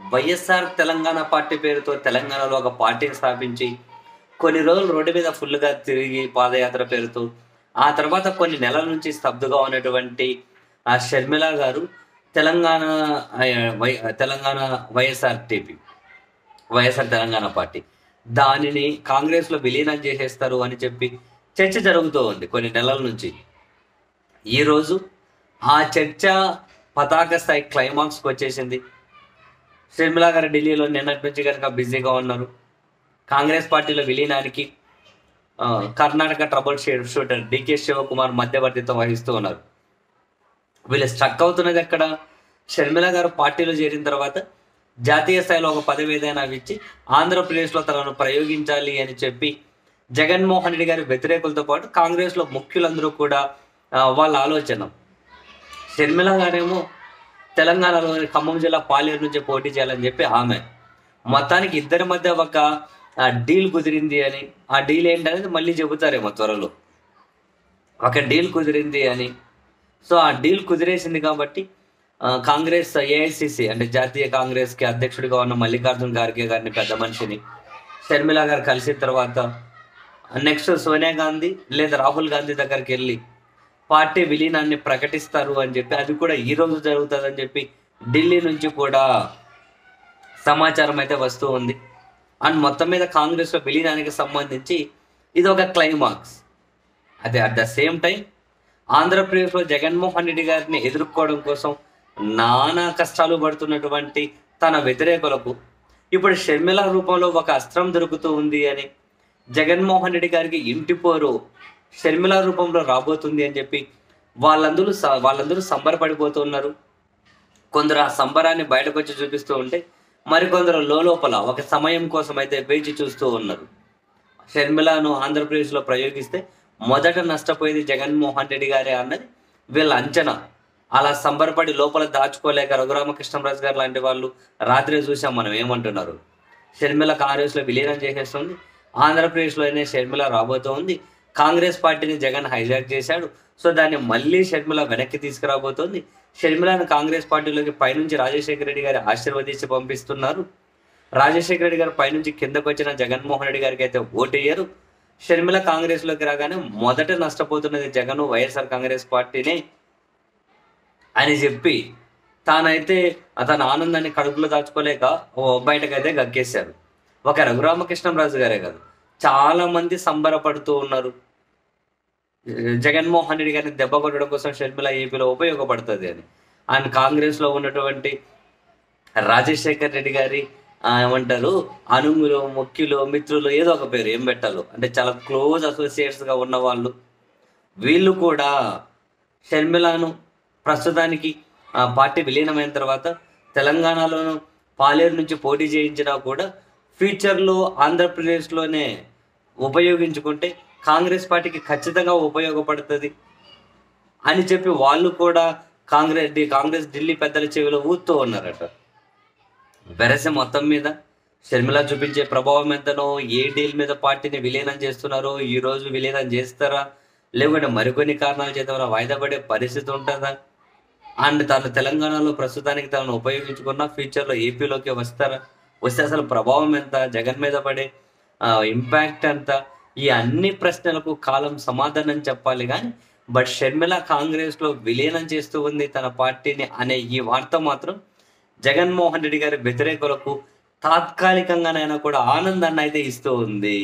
YSR Telangana party పేరుతో తెలంగాణలో ఒక పార్టీని స్థాపించి కొన్ని రోజులు రోడ్డు మీద ఫుల్గా తిరిగి పాదయాత్ర పేరుతో ఆ తర్వాత కొన్ని నెలల నుంచి స్తబ్దుగా ఉన్నటువంటి ఆ షర్మిల గారు తెలంగాణ వై- తెలంగాణ వైఎస్ఆర్ టీపీ వైఎస్ఆర్ తెలంగాణ పార్టీ. దానిని కాంగ్రెస్లో విలీనం చేసేస్తారు అని చెప్పి చర్చ జరుగుతూ ఉంది కొన్ని నెలల నుంచి. ఈరోజు ఆ చర్చ పతాక స్థాయి క్లైమాక్స్కి వచ్చేసింది. షర్మిలా గారు ఢిల్లీలో నిన్నటి నుంచి కనుక బిజీగా ఉన్నారు. కాంగ్రెస్ పార్టీలో విలీనానికి కర్ణాటక ట్రబుల్ షూటర్ డికే శివకుమార్ మధ్యవర్తిత్వం వహిస్తూ ఉన్నారు. వీళ్ళు స్ట్రక్ అవుతున్నది ఎక్కడ? షర్మిల గారు పార్టీలో చేరిన తర్వాత జాతీయ స్థాయిలో ఒక పదవి ఏదైనా ఇచ్చి ఆంధ్రప్రదేశ్లో తనను ప్రయోగించాలి అని చెప్పి జగన్మోహన్ రెడ్డి గారి వ్యతిరేకులతో పాటు కాంగ్రెస్లో ముఖ్యులందరూ కూడా వాళ్ళ ఆలోచన. షర్మిల గారేమో తెలంగాణలోని ఖమ్మం జిల్లా పాలేరు నుంచి పోటీ చేయాలని చెప్పి ఆమె. మొత్తానికి ఇద్దరి మధ్య ఒక డీల్ కుదిరింది అని ఆ డీల్ ఏంటనేది మళ్ళీ చెబుతారేమో త్వరలో. ఒక డీల్ కుదిరింది అని. సో ఆ డీల్ కుదిరేసింది కాబట్టి కాంగ్రెస్ ఏఐసిసి అంటే జాతీయ కాంగ్రెస్కి అధ్యక్షుడిగా ఉన్న మల్లికార్జున్ ఖార్గే గారిని పెద్ద మనిషిని షర్మిల గారు కలిసిన తర్వాత నెక్స్ట్ సోనియా గాంధీ లేదా రాహుల్ గాంధీ దగ్గరికి వెళ్ళి పార్టీ విలీనాన్ని ప్రకటిస్తారు అని చెప్పి అది కూడా ఈ రోజు జరుగుతుందని చెప్పి ఢిల్లీ నుంచి కూడా సమాచారం అయితే వస్తూ ఉంది. అండ్ మొత్తం మీద కాంగ్రెస్లో విలీనానికి సంబంధించి ఇది ఒక క్లైమాక్స్ అదే అట్ ద సేమ్ టైం ఆంధ్రప్రదేశ్లో జగన్మోహన్ రెడ్డి గారిని ఎదుర్కోవడం కోసం నానా కష్టాలు పడుతున్నటువంటి తన వ్యతిరేకులకు ఇప్పుడు షర్మిల రూపంలో ఒక అస్త్రం దొరుకుతూ ఉంది అని జగన్మోహన్ రెడ్డి గారికి ఇంటి పోరు షర్మిల రూపంలో రాబోతుంది అని చెప్పి వాళ్ళందరూ స- వాళ్ళందరూ సంబరపడిపోతున్నారు. కొందరు ఆ సంబరాన్ని బయటకు వచ్చి చూపిస్తూ ఉంటే మరికొందరు లోపల ఒక సమయం కోసం అయితే వేచి చూస్తూ ఉన్నారు. షర్మిలను ఆంధ్రప్రదేశ్లో ప్రయోగిస్తే మొదట నష్టపోయేది జగన్మోహన్ రెడ్డి గారే అన్నది వీళ్ళ అంచనా. అలా సంబరపడి లోపల దాచుకోలేక రఘురామకృష్ణరాజు గారు లాంటి వాళ్ళు రాత్రి చూసాం మనం ఏమంటున్నారు. షర్మిల కాంగ్రెస్లో విలీనం చేసేస్తుంది. ఆంధ్రప్రదేశ్లోనే షర్మిల రాబోతోంది కాంగ్రెస్ పార్టీని జగన్ హైజాక్ చేశాడు. సో దాన్ని మళ్ళీ షర్మిల వెనక్కి తీసుకురాబోతోంది. షర్మిలను కాంగ్రెస్ పార్టీలోకి పైనుంచి రాజశేఖర రెడ్డి గారి ఆశీర్వదించి పంపిస్తున్నారు. రాజశేఖర రెడ్డి గారు పైనుంచి కిందకు వచ్చిన జగన్మోహన్ రెడ్డి గారికి అయితే ఓటేయరు. షర్మిల కాంగ్రెస్లోకి రాగానే మొదట నష్టపోతున్నది జగన్ వైఎస్ఆర్ కాంగ్రెస్ పార్టీనే అని చెప్పి తానైతే తన ఆనందాన్ని కడుపులో దాచుకోలేక ఓ బయటకైతే గక్కేశారు. ఒక రఘురామకృష్ణరాజు గారే కాదు. చాలా మంది సంబరపడుతూ ఉన్నారు. జగన్మోహన్ రెడ్డి గారిని దెబ్బ కొట్టడం కోసం షర్మిల ఏపీలో ఉపయోగపడుతుంది అని. అండ్ కాంగ్రెస్లో ఉన్నటువంటి రాజశేఖర్ రెడ్డి గారి ఏమంటారు అనుములు ముఖ్యులు మిత్రులు ఏదో ఒక పేరు ఏం పెట్టాలి. అంటే చాలా క్లోజ్ అసోసియేట్స్గా ఉన్న వాళ్ళు. వీళ్ళు కూడా షర్మిలను ప్రస్తుతానికి ఆ పార్టీ విలీనమైన తర్వాత తెలంగాణలోను పాలేరు నుంచి పోటీ చేయించినా కూడా ఫ్యూచర్లో ఆంధ్రప్రదేశ్లోనే ఉపయోగించుకుంటే కాంగ్రెస్ పార్టీకి ఖచ్చితంగా ఉపయోగపడుతుంది అని చెప్పి వాళ్ళు కూడా కాంగ్రెస్ కాంగ్రెస్ ఢిల్లీ పెద్దల చెవిలో ఊతూ ఉన్నారట. వెరసె మొత్తం మీద షర్మిల చూపించే ప్రభావం ఎంతనో ఏ డీల్ మీద పార్టీని విలీనం చేస్తున్నారో ఈ రోజు విలీనం చేస్తారా లేకుంటే మరికొన్ని కారణాల చేత వాయిదా పడే పరిస్థితి ఉంటుందా? అండ్ తను తెలంగాణలో ప్రస్తుతానికి తనను ఉపయోగించుకున్న ఫ్యూచర్లో ఏపీలోకి వస్తారా? వస్తే అసలు ప్రభావం ఎంత? జగన్ మీద పడే ఇంపాక్ట్ అంతా ఈ అన్ని ప్రశ్నలకు కాలం సమాధానం చెప్పాలి కానీ బట్ షర్మిల కాంగ్రెస్లో విలీనం చేస్తూ ఉంది తన పార్టీని అనే ఈ వార్త మాత్రం జగన్మోహన్ రెడ్డి గారి వ్యతిరేకులకు తాత్కాలికంగానైనా కూడా ఆనందాన్ని అయితే ఇస్తూ ఉంది.